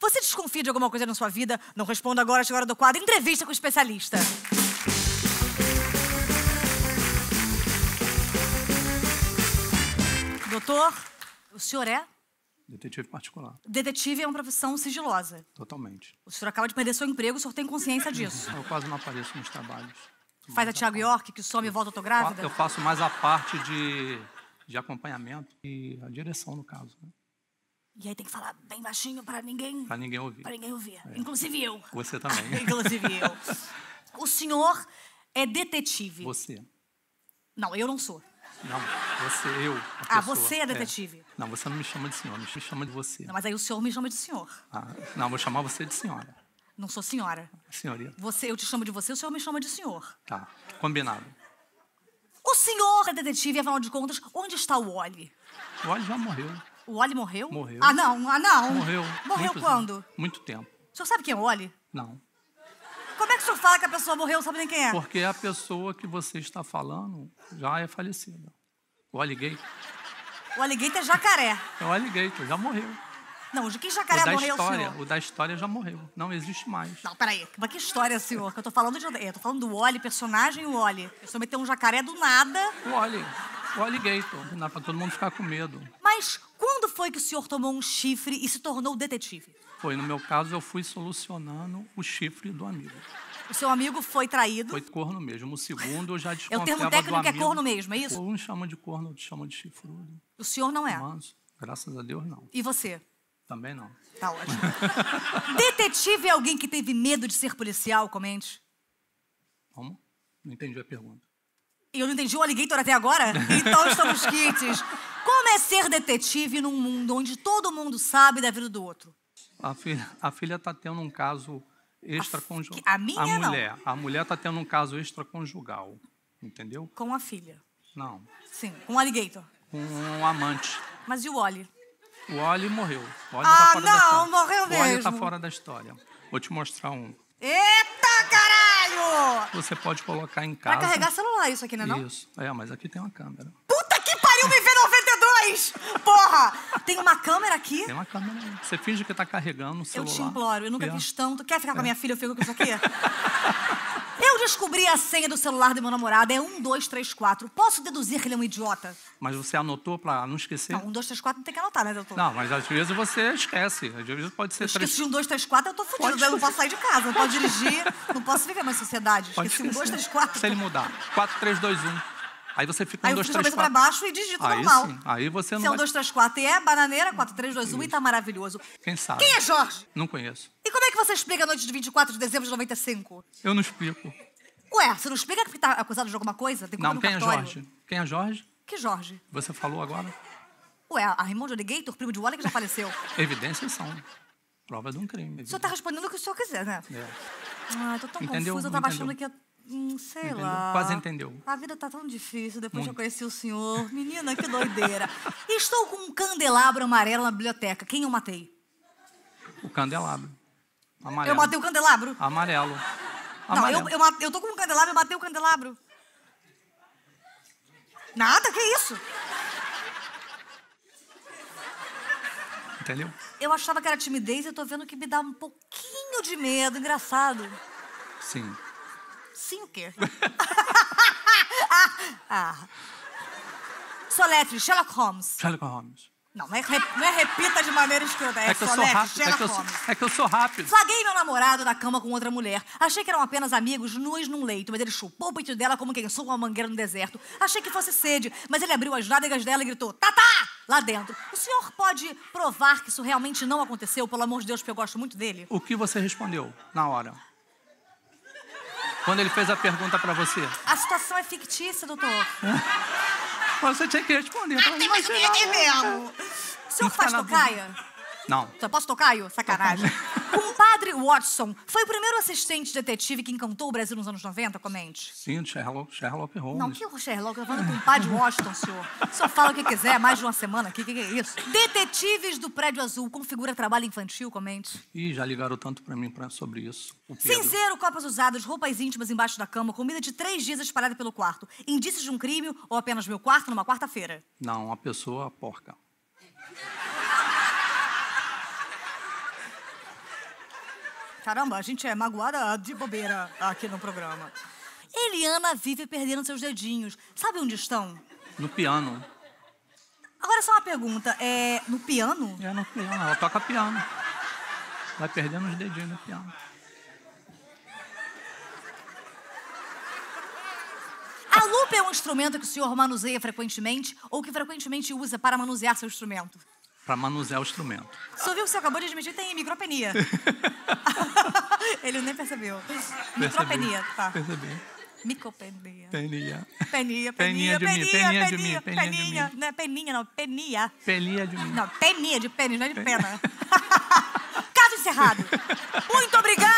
Você desconfia de alguma coisa na sua vida? Não responda agora, chegou a hora do quadro Entrevista com o Especialista. Doutor, o senhor é? Detetive particular, Detetive é uma profissão sigilosa. totalmente. O senhor acaba de perder seu emprego, o senhor tem consciência disso. Eu quase não apareço nos trabalhos. Faz a Thiago York, que some e volta, grávida? Eu faço mais a parte de, de acompanhamento e a direção, no caso, né? E aí tem que falar bem baixinho pra ninguém, Pra ninguém ouvir. pra ninguém ouvir. Inclusive eu. Você também. Inclusive eu. O senhor é detetive. Você. Não, eu não sou. Não, você, eu. a Ah, pessoa. você é detetive. Não, você não me chama de senhor, me chama de você. Não, mas aí o senhor me chama de senhor. Ah, não, vou chamar você de senhora. Não sou senhora. Senhorita. Você, eu te chamo de você, o senhor me chama de senhor. Tá, combinado. O senhor é detetive, afinal de contas, onde está o Wally? O Oli já morreu. O Wally morreu? Morreu. Ah, não, ah, não. Morreu. Morreu muitos quando? anos. Muito tempo. O senhor sabe quem é o Wally? Não. Como é que o senhor fala que a pessoa morreu, sabe nem quem é? Porque a pessoa que você está falando já é falecida. O alligator. O alligator é jacaré. É o alligator, já morreu. Não, de que O jacaré da morreu o história, senhor? o da história já morreu. Não existe mais. Não, peraí. Mas que história, senhor? Que eu tô falando de. Eu tô falando do Wally, personagem Wally. O senhor meteu um jacaré do nada. O Oli, o alligator, não é para todo mundo ficar com medo. Mas foi que o senhor tomou um chifre e se tornou detetive? Foi, no meu caso, eu fui solucionando o chifre do amigo. O seu amigo foi traído. Foi corno mesmo. O segundo eu já É o desconfiava termo do técnico que é amigo. corno mesmo, é isso? Uns chamam de corno, outros chamam de chifrudo. O senhor não é. Manso, graças a Deus, não. E você? Também não. Tá ótimo. Detetive é alguém que teve medo de ser policial, comente. Como? Não entendi a pergunta. E eu não entendi o alligator até agora? Então estamos quites. É ser detetive num mundo onde todo mundo sabe da vida do outro? A filha, a filha está tendo um caso extraconjugal. A minha, a não. mulher, A mulher está tendo um caso extraconjugal. Entendeu? Com a filha. Não. Sim, com o alligator. Com um amante. Mas e o Wally? O Oli morreu. O Oli Ah, tá fora da não, morreu O Oli mesmo. fora da história. Vou te mostrar um. Eita, caralho! Você pode colocar em Pra casa. carregar celular isso aqui, né não? Isso. É, mas aqui tem uma câmera. Puta que pariu, me vê 92! Porra! Tem uma câmera aqui? Tem uma câmera aí. Você finge que está carregando o Eu celular. te imploro, eu nunca É. quis tanto. Quer ficar com a minha filha? Eu fico com isso aqui? eu descobri a senha do celular do meu namorado. É 1234. Posso deduzir que ele é um idiota? Mas você anotou para não esquecer? Não, 1234 não tem que anotar, né, doutor? Não, mas às vezes você esquece. Às vezes pode ser Eu esqueci três. de um 234, eu tô fudido. Pode Eu não posso sair de casa, não posso dirigir, não posso viver na sociedade. Pode Esqueci um esquecer. 234. Se ele mudar. 4, 3, 2, 1. Aí você fica Aí um eu 2, fico de 3, cabeça pra 4. baixo e digito Aí normal. sim. Aí você não Se é um vai... 234 e é bananeira, 4321 e tá maravilhoso. Quem sabe? Quem é Jorge? Não conheço. E como é que você explica a noite de 24 de dezembro de 95? Eu não explico. Ué, você não explica que tá acusado de alguma coisa? Tem Não, quem é cartório? Jorge? Quem é Jorge? Que Jorge? Você falou agora? Ué, a Raimundo Alligator, primo de Wally, que já faleceu. Evidências são. Prova de um crime. O senhor tá respondendo o que o senhor quiser, né? É. Ai, tô tão Entendeu? confusa, eu tava Entendeu? achando que ia... Hum, sei Entendeu? lá. Quase entendeu. A vida tá tão difícil depois que eu Muito. conheci o senhor. Menina, que doideira. Estou com um candelabro amarelo na biblioteca. Quem eu matei? O candelabro. Amarelo. Eu matei o candelabro? Amarelo. Não, Amarelo. eu, eu, ma- eu tô com um candelabro, eu matei o candelabro. Nada, que isso? Entendeu? Eu achava que era timidez e eu tô vendo que me dá um pouquinho de medo. Engraçado. Sim. Sim, o quê? ah. Soletre, Sherlock Holmes. Sherlock Holmes. Não, não é, não é repita de maneira escrota, é, É que eu sou rápido. É Sherlock que eu, sou- Holmes. é que eu sou rápido. Flaguei meu namorado na cama com outra mulher. Achei que eram apenas amigos nus num leito, mas ele chupou o peito dela como quem soa uma mangueira no deserto. Achei que fosse sede, mas ele abriu as nádegas dela e gritou: Tatá! Lá dentro. O senhor pode provar que isso realmente não aconteceu, pelo amor de Deus, porque eu gosto muito dele? O que você respondeu na hora? Quando ele fez a pergunta pra você? A situação é fictícia, doutor. Você tinha que responder. Mas imaginar. é mesmo. O senhor Não faz tocaia? Não. Só posso tocaio? Sacanagem. Padre Watson foi o primeiro assistente detetive que encantou o Brasil nos anos 90, comente? Sim, Sherlock, Sherlock Holmes. Não, que o Sherlock? Eu tô falando com o padre Washington, senhor. O senhor fala o que quiser, mais de uma semana aqui, o que, que é isso? Detetives do Prédio Azul configura trabalho infantil, comente. Ih, já ligaram tanto pra mim pra, sobre isso. Cinzeiro, copas usadas, roupas íntimas embaixo da cama, comida de três dias espalhada pelo quarto. Indícios de um crime ou apenas meu quarto numa quarta-feira? Não, uma pessoa porca. Caramba, a gente é magoada de bobeira aqui no programa. Eliana vive perdendo seus dedinhos. Sabe onde estão? No piano. Agora só uma pergunta. É no piano? É no piano. Ela toca piano. Vai perdendo os dedinhos no piano. A lupa é um instrumento que o senhor manuseia frequentemente ou que frequentemente usa para manusear seu instrumento? Para manusear o instrumento. Senhor viu que senhor acabou de admitir tem micropenia. Nem percebeu. Micropenia, tá. Percebi. Micopenia. Penia. Peninha, Peninha peninha, de mim, peninha, peninha de peninha, mim, peninha de peninha. mim. Não é peninha, não. Penia. Peninha de mim. Não, peninha de pênis, não é de pena. Caso encerrado. Muito obrigada.